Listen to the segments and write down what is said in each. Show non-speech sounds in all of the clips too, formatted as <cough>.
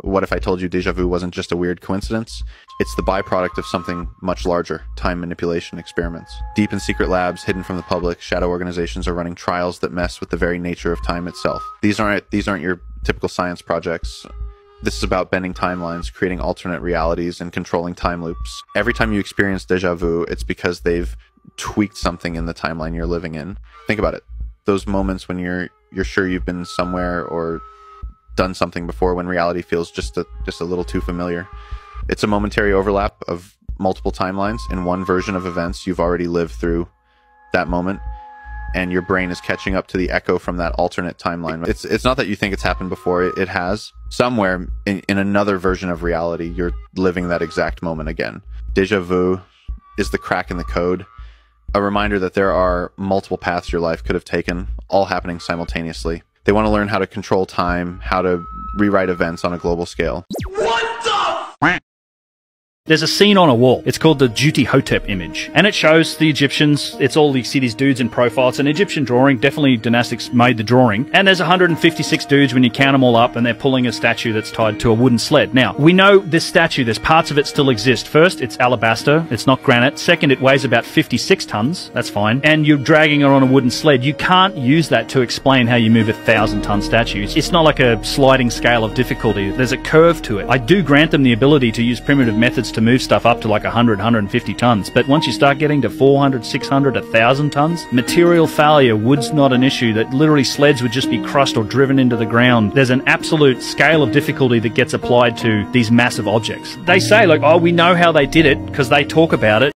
What if I told you deja vu wasn't just a weird coincidence? It's the byproduct of something much larger time manipulation experiments. Deep in secret labs, hidden from the public, shadow organizations are running trials that mess with the very nature of time itself. These aren't, these aren't your typical science projects. This is about bending timelines, creating alternate realities, and controlling time loops. Every time you experience deja vu, it's because they've tweaked something in the timeline you're living in. Think about it. Those moments when you're you're sure you've been somewhere or done something before when reality feels just a just a little too familiar. It's a momentary overlap of multiple timelines in one version of events you've already lived through that moment and your brain is catching up to the echo from that alternate timeline. It's it's not that you think it's happened before, it, it has. Somewhere in, in another version of reality, you're living that exact moment again. Deja vu is the crack in the code, a reminder that there are multiple paths your life could have taken, all happening simultaneously. They want to learn how to control time, how to rewrite events on a global scale. There's a scene on a wall. It's called the Djehutihotep image. And it shows the Egyptians. It's all these cities dudes in profile. It's an Egyptian drawing. Definitely Dynastics made the drawing. And there's 156 dudes when you count them all up and they're pulling a statue that's tied to a wooden sled. Now, we know this statue, there's parts of it still exist. First, it's alabaster. It's not granite. Second, it weighs about 56 tons. That's fine. And you're dragging it on a wooden sled. You can't use that to explain how you move a thousand ton statue. It's not like a sliding scale of difficulty. There's a curve to it. I do grant them the ability to use primitive methods to move stuff up to like 100, 150 tons. But once you start getting to 400, 600, 1,000 tons, material failure, wood's not an issue. That literally sleds would just be crushed or driven into the ground. There's an absolute scale of difficulty that gets applied to these massive objects. They say, like, oh, we know how they did it because they talk about it.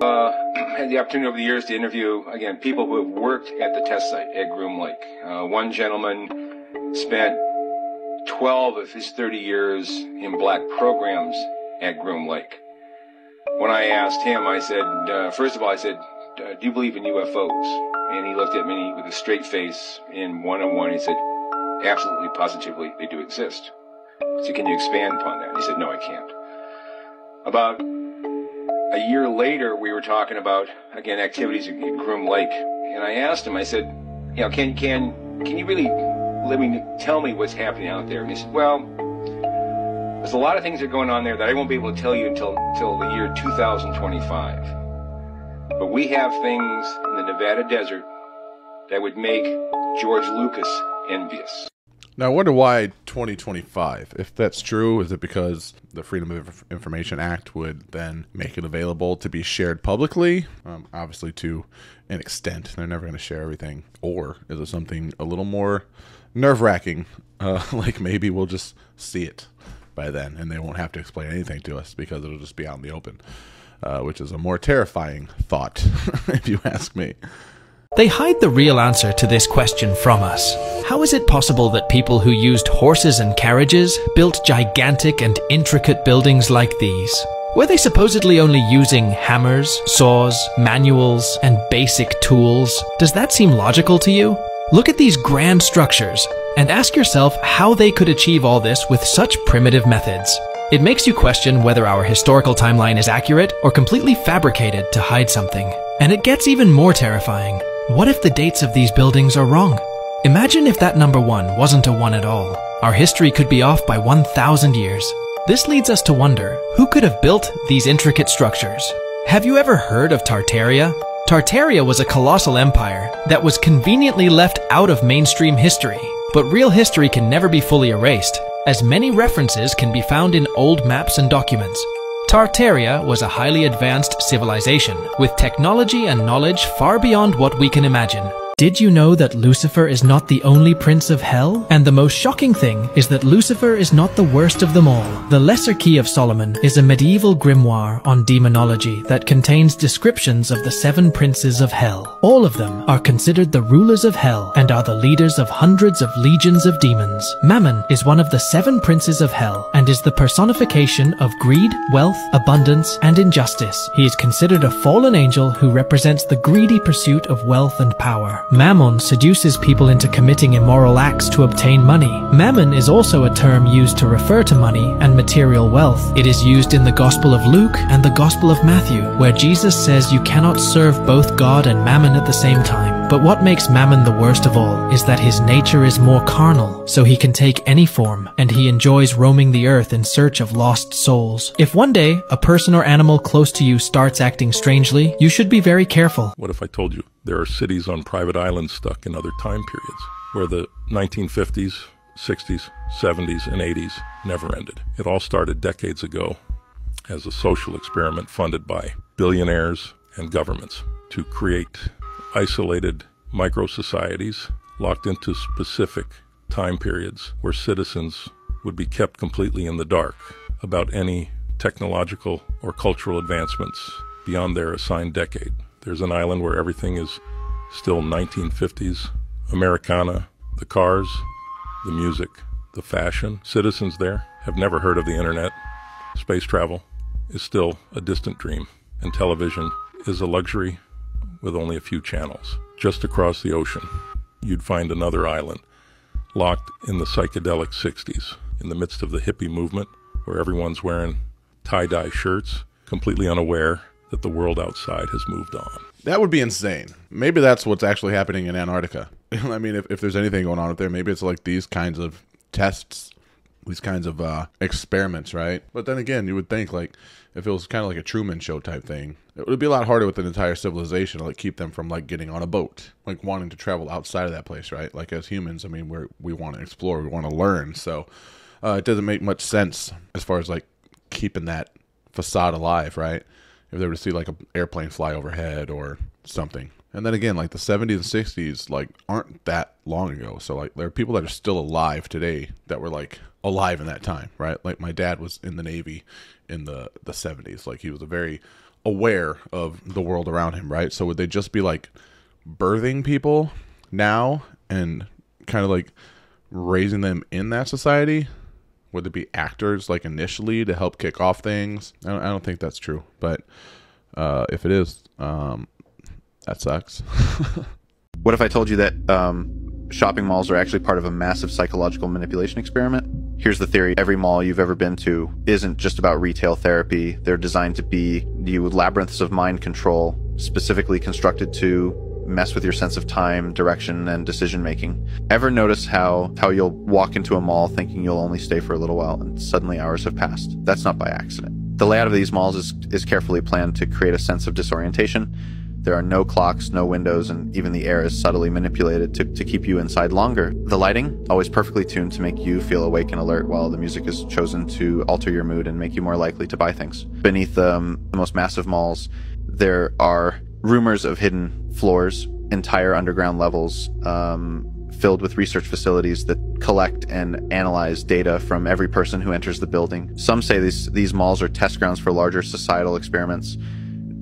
Uh, had the opportunity over the years to interview, again, people who have worked at the test site at Groom Lake. Uh, one gentleman spent 12 of his 30 years in black programs at Groom Lake when I asked him, I said, uh, first of all, I said, do you believe in UFOs? And he looked at me with a straight face in one on one. He said, absolutely, positively, they do exist. So can you expand upon that? And he said, no, I can't. About a year later, we were talking about, again, activities at Groom Lake. And I asked him, I said, you know, can, can, can you really let me, tell me what's happening out there? And he said, well, there's a lot of things that are going on there that I won't be able to tell you until, until the year 2025. But we have things in the Nevada desert that would make George Lucas envious. Now, I wonder why 2025. If that's true, is it because the Freedom of Information Act would then make it available to be shared publicly? Um, obviously, to an extent, they're never going to share everything. Or is it something a little more nerve wracking? Uh, <laughs> like maybe we'll just see it by then, and they won't have to explain anything to us because it'll just be out in the open, uh, which is a more terrifying thought, <laughs> if you ask me. They hide the real answer to this question from us. How is it possible that people who used horses and carriages built gigantic and intricate buildings like these? Were they supposedly only using hammers, saws, manuals, and basic tools? Does that seem logical to you? Look at these grand structures and ask yourself how they could achieve all this with such primitive methods. It makes you question whether our historical timeline is accurate or completely fabricated to hide something. And it gets even more terrifying. What if the dates of these buildings are wrong? Imagine if that number one wasn't a one at all. Our history could be off by 1,000 years. This leads us to wonder, who could have built these intricate structures? Have you ever heard of Tartaria? Tartaria was a colossal empire that was conveniently left out of mainstream history. But real history can never be fully erased, as many references can be found in old maps and documents. Tartaria was a highly advanced civilization, with technology and knowledge far beyond what we can imagine. Did you know that Lucifer is not the only prince of hell? And the most shocking thing is that Lucifer is not the worst of them all. The Lesser Key of Solomon is a medieval grimoire on demonology that contains descriptions of the seven princes of hell. All of them are considered the rulers of hell and are the leaders of hundreds of legions of demons. Mammon is one of the seven princes of hell and is the personification of greed, wealth, abundance, and injustice. He is considered a fallen angel who represents the greedy pursuit of wealth and power. Mammon seduces people into committing immoral acts to obtain money. Mammon is also a term used to refer to money and material wealth. It is used in the Gospel of Luke and the Gospel of Matthew, where Jesus says you cannot serve both God and mammon at the same time. But what makes Mammon the worst of all is that his nature is more carnal, so he can take any form, and he enjoys roaming the earth in search of lost souls. If one day a person or animal close to you starts acting strangely, you should be very careful. What if I told you there are cities on private islands stuck in other time periods where the 1950s, 60s, 70s, and 80s never ended? It all started decades ago as a social experiment funded by billionaires and governments to create isolated micro societies locked into specific time periods where citizens would be kept completely in the dark about any technological or cultural advancements beyond their assigned decade. There's an island where everything is still 1950s Americana, the cars, the music, the fashion. Citizens there have never heard of the internet. Space travel is still a distant dream, and television is a luxury with only a few channels. Just across the ocean, you'd find another island locked in the psychedelic 60s, in the midst of the hippie movement, where everyone's wearing tie dye shirts, completely unaware that the world outside has moved on. That would be insane. Maybe that's what's actually happening in Antarctica. <laughs> I mean, if, if there's anything going on up there, maybe it's like these kinds of tests, these kinds of uh, experiments, right? But then again, you would think like if it was kind of like a Truman Show type thing, it would be a lot harder with an entire civilization to like keep them from like getting on a boat, like wanting to travel outside of that place, right? Like as humans, I mean, we we want to explore, we want to learn, so uh, it doesn't make much sense as far as like keeping that facade alive, right? if they were to see like an airplane fly overhead or something. And then again, like the 70s and 60s, like aren't that long ago. So like there are people that are still alive today that were like alive in that time, right? Like my dad was in the Navy in the the 70s. Like he was a very aware of the world around him, right? So would they just be like birthing people now and kind of like raising them in that society? Would it be actors like initially to help kick off things? I don't, I don't think that's true, but uh, if it is, um, that sucks. <laughs> what if I told you that um, shopping malls are actually part of a massive psychological manipulation experiment? Here's the theory every mall you've ever been to isn't just about retail therapy. They're designed to be you labyrinths of mind control, specifically constructed to mess with your sense of time, direction, and decision making. Ever notice how how you'll walk into a mall thinking you'll only stay for a little while and suddenly hours have passed? That's not by accident. The layout of these malls is, is carefully planned to create a sense of disorientation. There are no clocks, no windows, and even the air is subtly manipulated to, to keep you inside longer. The lighting, always perfectly tuned to make you feel awake and alert, while the music is chosen to alter your mood and make you more likely to buy things. Beneath um, the most massive malls, there are rumors of hidden floors, entire underground levels um, filled with research facilities that collect and analyze data from every person who enters the building. Some say these these malls are test grounds for larger societal experiments,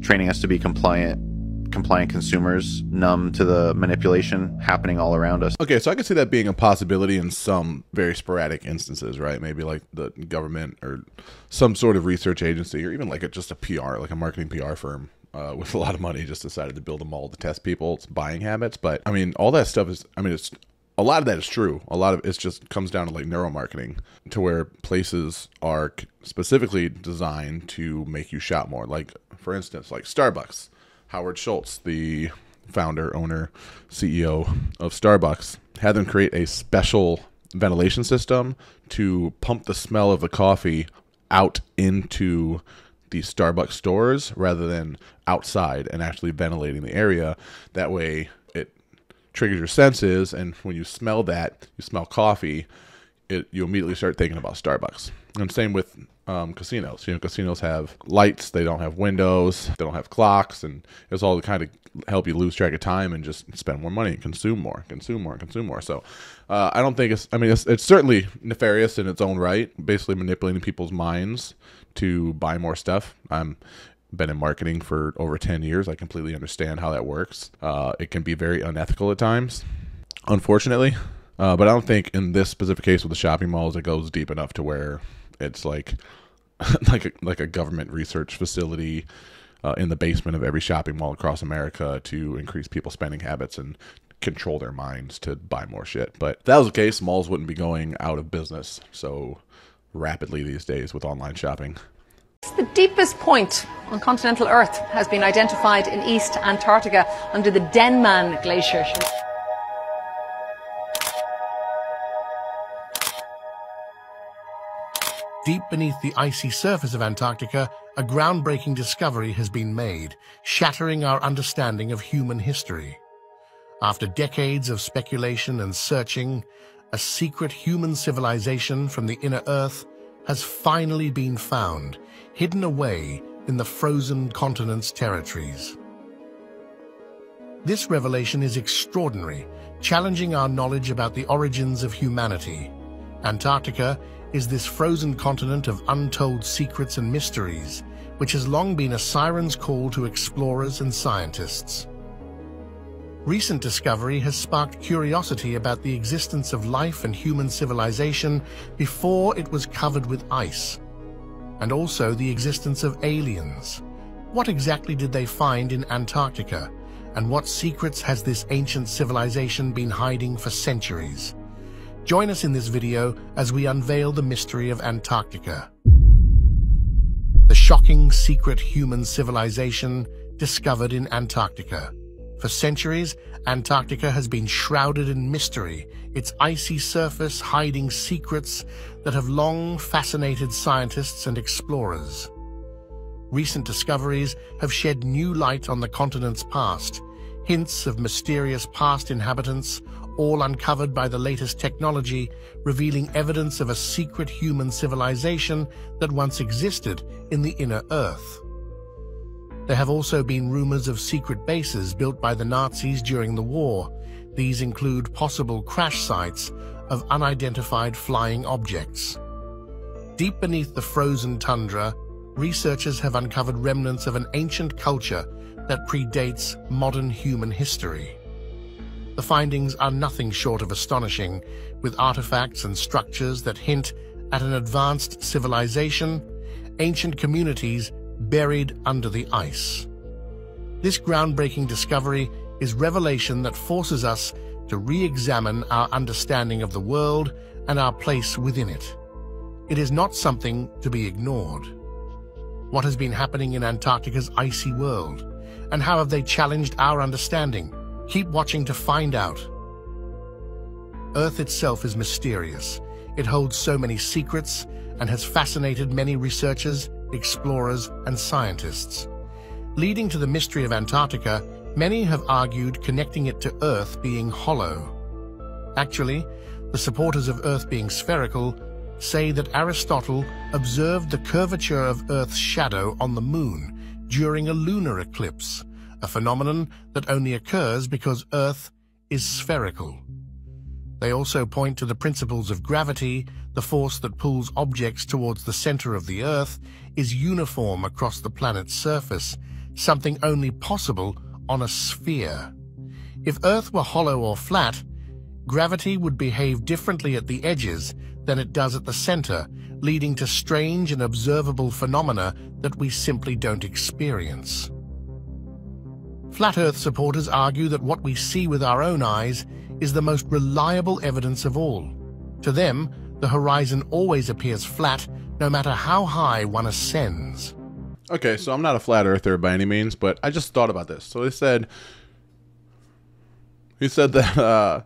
training us to be compliant compliant consumers numb to the manipulation happening all around us. Okay, so I can see that being a possibility in some very sporadic instances, right? Maybe like the government or some sort of research agency or even like a, just a PR, like a marketing PR firm uh, <laughs> with a lot of money just decided to build a mall to test people's buying habits. But I mean, all that stuff is, I mean, it's a lot of that is true. A lot of it just comes down to like neuromarketing, to where places are specifically designed to make you shop more. Like, for instance, like Starbucks. Howard Schultz, the founder, owner, CEO of Starbucks, had them create a special ventilation system to pump the smell of the coffee out into the Starbucks stores rather than outside and actually ventilating the area. That way it triggers your senses and when you smell that, you smell coffee, it you immediately start thinking about Starbucks. And same with um, casinos. You know, casinos have lights, they don't have windows, they don't have clocks, and it's all to kind of help you lose track of time and just spend more money and consume more, consume more, consume more. So uh, I don't think it's, I mean, it's, it's certainly nefarious in its own right, basically manipulating people's minds to buy more stuff. I'm been in marketing for over 10 years. I completely understand how that works. Uh, it can be very unethical at times, unfortunately. Uh, but I don't think in this specific case with the shopping malls, it goes deep enough to where it's like <laughs> like a, like a government research facility uh, in the basement of every shopping mall across America to increase people's spending habits and control their minds to buy more shit. But if that was the case, malls wouldn't be going out of business so rapidly these days with online shopping. The deepest point on continental Earth has been identified in East Antarctica under the Denman Glacier. Deep beneath the icy surface of Antarctica, a groundbreaking discovery has been made, shattering our understanding of human history. After decades of speculation and searching, a secret human civilization from the inner Earth has finally been found, hidden away in the frozen continent's territories. This revelation is extraordinary, challenging our knowledge about the origins of humanity. Antarctica is this frozen continent of untold secrets and mysteries, which has long been a siren's call to explorers and scientists. Recent discovery has sparked curiosity about the existence of life and human civilization before it was covered with ice, and also the existence of aliens. What exactly did they find in Antarctica, and what secrets has this ancient civilization been hiding for centuries? Join us in this video as we unveil the mystery of Antarctica. The shocking secret human civilization discovered in Antarctica. For centuries, Antarctica has been shrouded in mystery, its icy surface hiding secrets that have long fascinated scientists and explorers. Recent discoveries have shed new light on the continent's past, hints of mysterious past inhabitants, all uncovered by the latest technology, revealing evidence of a secret human civilization that once existed in the inner Earth. There have also been rumors of secret bases built by the Nazis during the war. These include possible crash sites of unidentified flying objects. Deep beneath the frozen tundra, researchers have uncovered remnants of an ancient culture that predates modern human history. The findings are nothing short of astonishing, with artifacts and structures that hint at an advanced civilization, ancient communities, buried under the ice. This groundbreaking discovery is revelation that forces us to re-examine our understanding of the world and our place within it. It is not something to be ignored. What has been happening in Antarctica's icy world? And how have they challenged our understanding? Keep watching to find out. Earth itself is mysterious. It holds so many secrets and has fascinated many researchers explorers, and scientists. Leading to the mystery of Antarctica, many have argued connecting it to Earth being hollow. Actually, the supporters of Earth being spherical say that Aristotle observed the curvature of Earth's shadow on the moon during a lunar eclipse, a phenomenon that only occurs because Earth is spherical. They also point to the principles of gravity, the force that pulls objects towards the center of the Earth, is uniform across the planet's surface, something only possible on a sphere. If Earth were hollow or flat, gravity would behave differently at the edges than it does at the center, leading to strange and observable phenomena that we simply don't experience. Flat Earth supporters argue that what we see with our own eyes is the most reliable evidence of all. To them, the horizon always appears flat, no matter how high one ascends. Okay, so I'm not a flat earther by any means, but I just thought about this. So they said, he said that <laughs> uh,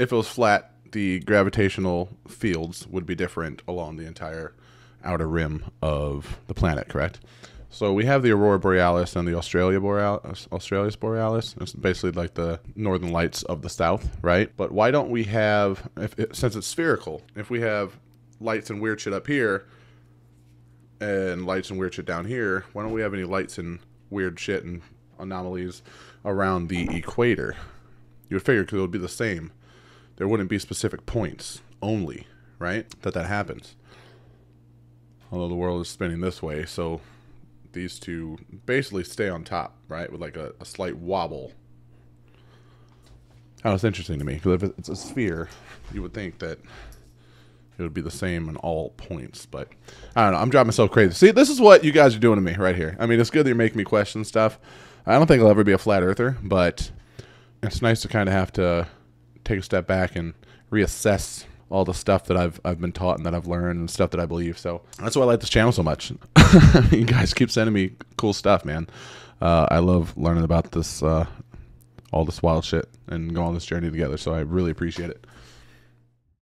if it was flat, the gravitational fields would be different along the entire outer rim of the planet, correct? So we have the aurora borealis and the Australia borealis, Australis borealis. It's basically like the northern lights of the south, right? But why don't we have, if it, since it's spherical, if we have lights and weird shit up here and lights and weird shit down here, why don't we have any lights and weird shit and anomalies around the equator? You would figure because it would be the same. There wouldn't be specific points only, right? That that happens. Although the world is spinning this way, so these two basically stay on top, right, with like a, a slight wobble. Oh, it's interesting to me because if it's a sphere, you would think that it would be the same in all points. But I don't know. I'm driving myself crazy. See, this is what you guys are doing to me right here. I mean, it's good that you're making me question stuff. I don't think I'll ever be a flat earther, but it's nice to kind of have to take a step back and reassess all the stuff that I've I've been taught and that I've learned and stuff that I believe. So that's why I like this channel so much. <laughs> you guys keep sending me cool stuff, man. Uh, I love learning about this uh, all this wild shit and go on this journey together. So I really appreciate it.